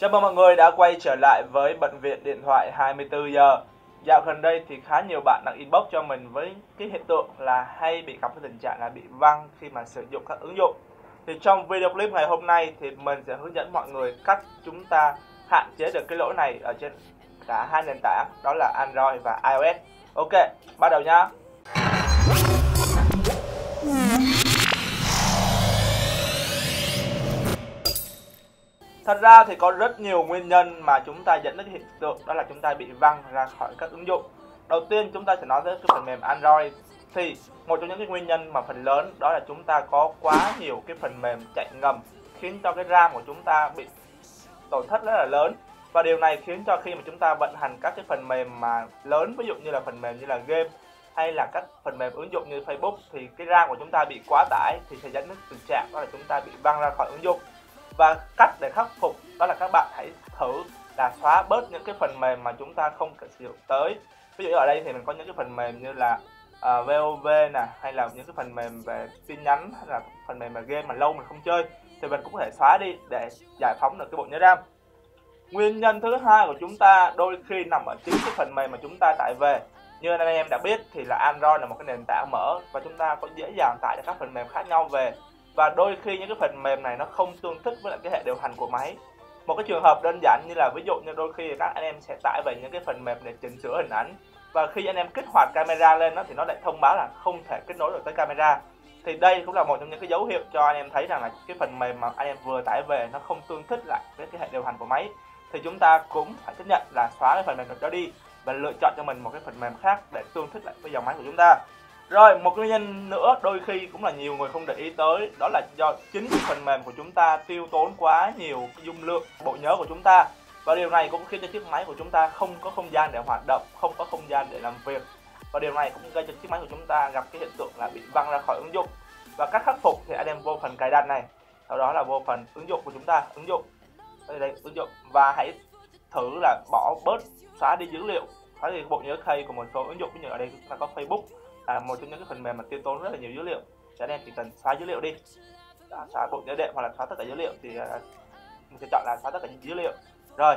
Chào mừng mọi người đã quay trở lại với Bệnh viện Điện thoại 24 giờ. Dạo gần đây thì khá nhiều bạn đang inbox cho mình với cái hiện tượng là hay bị gặp cái tình trạng là bị văng khi mà sử dụng các ứng dụng. Thì trong video clip ngày hôm nay thì mình sẽ hướng dẫn mọi người cách chúng ta hạn chế được cái lỗi này ở trên cả hai nền tảng đó là Android và iOS. Ok, bắt đầu nhá. Thật ra thì có rất nhiều nguyên nhân mà chúng ta dẫn đến hiện tượng đó là chúng ta bị văng ra khỏi các ứng dụng. Đầu tiên, chúng ta sẽ nói tới cái phần mềm Android. Thì một trong những cái nguyên nhân mà phần lớn đó là chúng ta có quá nhiều cái phần mềm chạy ngầm, khiến cho cái RAM của chúng ta bị tổn thất rất là lớn. Và điều này khiến cho khi mà chúng ta vận hành các cái phần mềm mà lớn, ví dụ như là phần mềm như là game hay là các phần mềm ứng dụng như Facebook, thì cái RAM của chúng ta bị quá tải thì sẽ dẫn đến tình trạng đó là chúng ta bị văng ra khỏi ứng dụng và cách để khắc phục đó là các bạn hãy thử là xóa bớt những cái phần mềm mà chúng ta không cần sử dụng tới. Ví dụ ở đây thì mình có những cái phần mềm như là ờ, uh, VOV nè hay là những cái phần mềm về tin nhắn hay là phần mềm mà game mà lâu mình không chơi thì mình cũng có thể xóa đi để giải phóng được cái bộ nhớ RAM. Nguyên nhân thứ hai của chúng ta đôi khi nằm ở chính cái phần mềm mà chúng ta tải về. Như anh em đã biết thì là Android là một cái nền tảng mở và chúng ta có dễ dàng tải được các phần mềm khác nhau về và đôi khi những cái phần mềm này nó không tương thích với lại cái hệ điều hành của máy. Một cái trường hợp đơn giản như là ví dụ như đôi khi các anh em sẽ tải về những cái phần mềm để chỉnh sửa hình ảnh. Và khi anh em kích hoạt camera lên đó thì nó lại thông báo là không thể kết nối được tới camera. Thì đây cũng là một trong những cái dấu hiệu cho anh em thấy rằng là cái phần mềm mà anh em vừa tải về nó không tương thích lại với cái hệ điều hành của máy. Thì chúng ta cũng phải chấp nhận là xóa cái phần mềm đó đi và lựa chọn cho mình một cái phần mềm khác để tương thích lại với dòng máy của chúng ta rồi, một nguyên nhân nữa đôi khi cũng là nhiều người không để ý tới, đó là do chính phần mềm của chúng ta tiêu tốn quá nhiều dung lượng, bộ nhớ của chúng ta. Và điều này cũng khiến cho chiếc máy của chúng ta không có không gian để hoạt động, không có không gian để làm việc. Và điều này cũng gây cho chiếc máy của chúng ta gặp cái hiện tượng là bị văng ra khỏi ứng dụng. Và cách khắc phục thì anh em vô phần cài đặt này. Sau đó là vô phần ứng dụng của chúng ta, ứng dụng. Đây đây, ứng dụng. Và hãy thử là bỏ bớt xóa đi dữ liệu, xóa đi bộ nhớ khay của một số ứng dụng. Ví dụ ở đây chúng ta có Facebook là một trong những cái phần mềm mà tiêu tốn rất là nhiều dữ liệu. Cho nên chỉ cần xóa dữ liệu đi. Đã xóa bộ nhớ đệm hoặc là xóa tất cả dữ liệu thì uh, mình sẽ chọn là xóa tất cả những dữ liệu. Rồi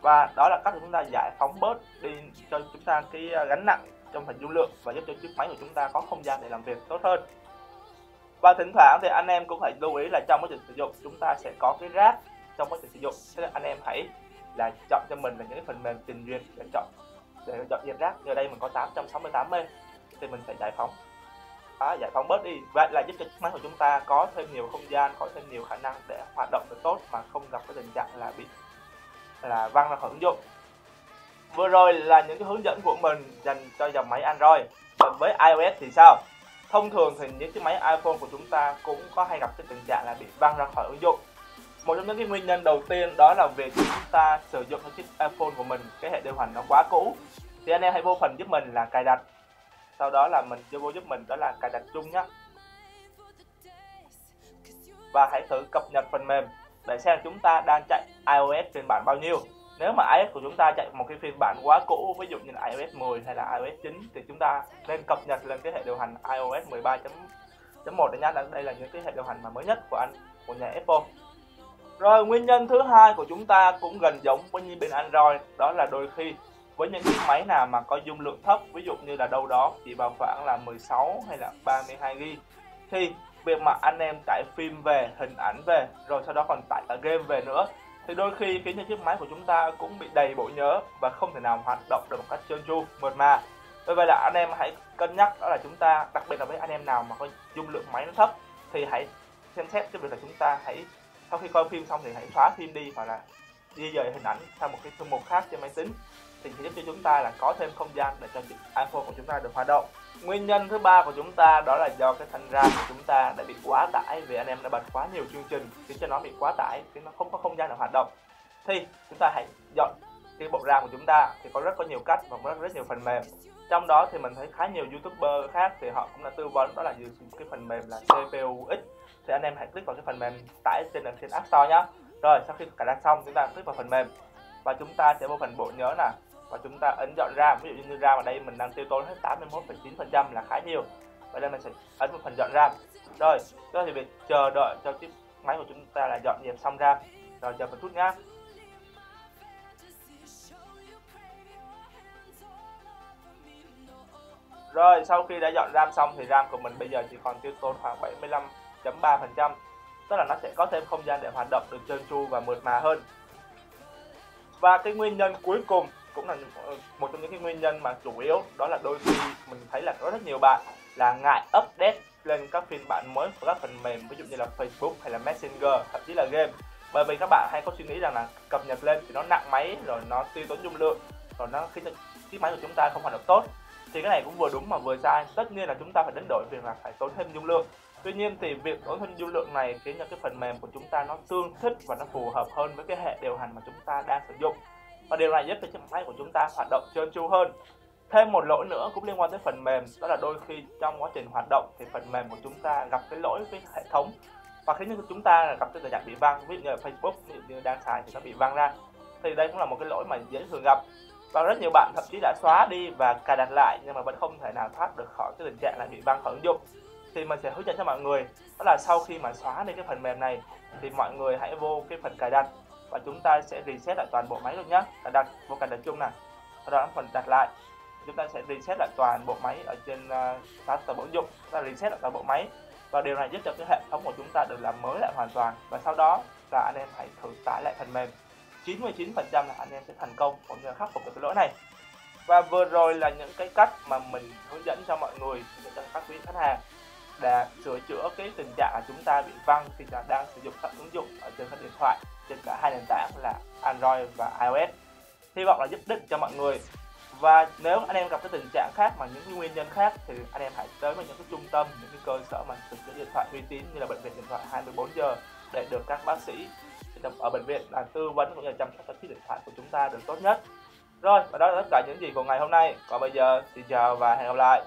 và đó là cách để chúng ta giải phóng bớt đi cho chúng ta cái à, gánh nặng trong phần dung lượng và giúp cho chiếc máy của chúng ta có không gian để làm việc tốt hơn. Và thỉnh thoảng thì anh em cũng phải lưu ý là trong quá trình sử dụng chúng ta sẽ có cái rác trong quá trình sử dụng. Thế nên anh em hãy là chọn cho mình là những cái phần mềm trình duyệt để chọn để chọn diệt rác. Như ở đây mình có 868 m thì mình phải giải phóng. Đó, giải phóng bớt đi. Vậy là giúp cho chiếc máy của chúng ta có thêm nhiều không gian có thêm nhiều khả năng để hoạt động được tốt mà không gặp cái tình trạng là bị là văng ra khỏi ứng dụng. Vừa rồi là những cái hướng dẫn của mình dành cho dòng máy Android. Còn với iOS thì sao? Thông thường thì những chiếc máy iPhone của chúng ta cũng có hay gặp cái tình trạng là bị văng ra khỏi ứng dụng. Một trong những cái nguyên nhân đầu tiên đó là việc chúng ta sử dụng cái chiếc iPhone của mình cái hệ điều hành nó quá cũ. Thì anh em hãy vô phần giúp mình là cài đặt sau đó là mình, vô giúp mình, đó là cài đặt chung nhé và hãy thử cập nhật phần mềm để xem chúng ta đang chạy iOS phiên bản bao nhiêu. Nếu mà iOS của chúng ta chạy một cái phiên bản quá cũ, ví dụ như là iOS 10 hay là iOS 9 thì chúng ta nên cập nhật lên cái hệ điều hành iOS 13.1 để nhá. Đây là những cái hệ điều hành mà mới nhất của anh, của nhà Apple. Rồi nguyên nhân thứ hai của chúng ta cũng gần giống với như bên Android, đó là đôi khi với những chiếc máy nào mà có dung lượng thấp, ví dụ như là đâu đó chỉ vào khoảng là 16 hay là 32 GB thì việc mà anh em tải phim về, hình ảnh về, rồi sau đó còn tải cả game về nữa, thì đôi khi khiến cho chiếc máy của chúng ta cũng bị đầy bộ nhớ và không thể nào hoạt động được một cách trơn tru mượt mà. Vì vậy là anh em hãy cân nhắc đó là chúng ta, đặc biệt là với anh em nào mà có dung lượng máy nó thấp, thì hãy xem xét cái việc là chúng ta hãy, sau khi coi phim xong thì hãy xóa phim đi hoặc là di dời hình ảnh sang một cái thư mục khác trên máy tính thì sẽ giúp cho chúng ta là có thêm không gian để cho chiếc iPhone của chúng ta được hoạt động. Nguyên nhân thứ ba của chúng ta đó là do cái thanh RAM của chúng ta đã bị quá tải vì anh em đã bật quá nhiều chương trình khiến cho nó bị quá tải khiến nó không có không gian để hoạt động. Thì chúng ta hãy dọn cái bộ RAM của chúng ta thì có rất có nhiều cách và có rất, rất nhiều phần mềm. Trong đó thì mình thấy khá nhiều youtuber khác thì họ cũng đã tư vấn đó là dùng cái phần mềm là CPUX thì anh em hãy click vào cái phần mềm tải trên trên App Store nhé rồi sau khi cài đặt xong chúng ta click vào phần mềm và chúng ta sẽ vô phần bộ nhớ là và chúng ta ấn dọn RAM ví dụ như RAM ở đây mình đang tiêu tốn hết 81,9% là khá nhiều. Và đây mình sẽ ấn một phần dọn RAM rồi đó thì việc chờ đợi cho chiếc máy của chúng ta là dọn dẹp xong RAM rồi chờ một chút nhá. Rồi sau khi đã dọn RAM xong thì RAM của mình bây giờ chỉ còn tiêu tốn khoảng 75.3% Tức là nó sẽ có thêm không gian để hoạt động được trơn tru và mượt mà hơn. Và cái nguyên nhân cuối cùng cũng là ờ, một trong những cái nguyên nhân mà chủ yếu đó là đôi khi mình thấy là có rất nhiều bạn là ngại update lên các phiên bản mới của các phần mềm, ví dụ như là Facebook hay là Messenger, thậm chí là game. Bởi vì các bạn hay có suy nghĩ rằng là cập nhật lên thì nó nặng máy, rồi nó tiêu tốn dung lượng, rồi nó khiến cho chiếc máy của chúng ta không hoạt động tốt. Thì cái này cũng vừa đúng mà vừa sai. Tất nhiên là chúng ta phải đánh đổi việc là phải tốn thêm dung lượng. Tuy nhiên thì việc tốn thêm dung lượng này khiến cho cái phần mềm của chúng ta nó tương thích và nó phù hợp hơn với cái hệ điều hành mà chúng ta đang sử dụng và điều này giúp cho chiếc máy của chúng ta hoạt động trơn tru hơn. Thêm một lỗi nữa cũng liên quan tới phần mềm, đó là đôi khi trong quá trình hoạt động thì phần mềm của chúng ta gặp cái lỗi với hệ thống. Và khi như chúng ta gặp cái tình trạng bị văng, ví dụ như là Facebook ví dụ như đang xài thì nó bị văng ra, thì đây cũng là một cái lỗi mà dễ thường gặp. Và rất nhiều bạn thậm chí đã xóa đi và cài đặt lại nhưng mà vẫn không thể nào thoát được khỏi cái tình trạng là bị văng khỏi ứng dụng. Thì mình sẽ hướng dẫn cho mọi người, đó là sau khi mà xóa đi cái phần mềm này thì mọi người hãy vô cái phần cài đặt và chúng ta sẽ reset lại toàn bộ máy luôn nhé và đặt vô cài đặt chung này sau đó phần đặt lại. Chúng ta sẽ reset lại toàn bộ máy ở trên ờ, uh, toàn ứng dụng. Chúng ta reset lại toàn bộ máy. Và điều này giúp cho cái hệ thống của chúng ta được làm mới lại hoàn toàn. Và sau đó là anh em hãy thử tải lại phần mềm. 99% là anh em sẽ thành công cũng như khắc phục được cái lỗi này. Và vừa rồi là những cái cách mà mình hướng dẫn cho mọi người cho các quý khách hàng để sửa chữa cái tình trạng là chúng ta bị văng khi là đang sử dụng các ứng dụng ở trên các điện thoại trên cả hai nền tảng là Android và iOS. Hy vọng là giúp ích cho mọi người. Và nếu anh em gặp cái tình trạng khác mà những cái nguyên nhân khác thì anh em hãy tới với những cái trung tâm, những cái cơ sở mà sửa chữa điện thoại uy tín như là bệnh viện điện thoại 24 giờ để được các bác sĩ ở bệnh viện là tư vấn cũng như chăm sóc các chiếc điện thoại của chúng ta được tốt nhất. Rồi, và đó là tất cả những gì của ngày hôm nay. Còn bây giờ, xin chào và hẹn gặp lại.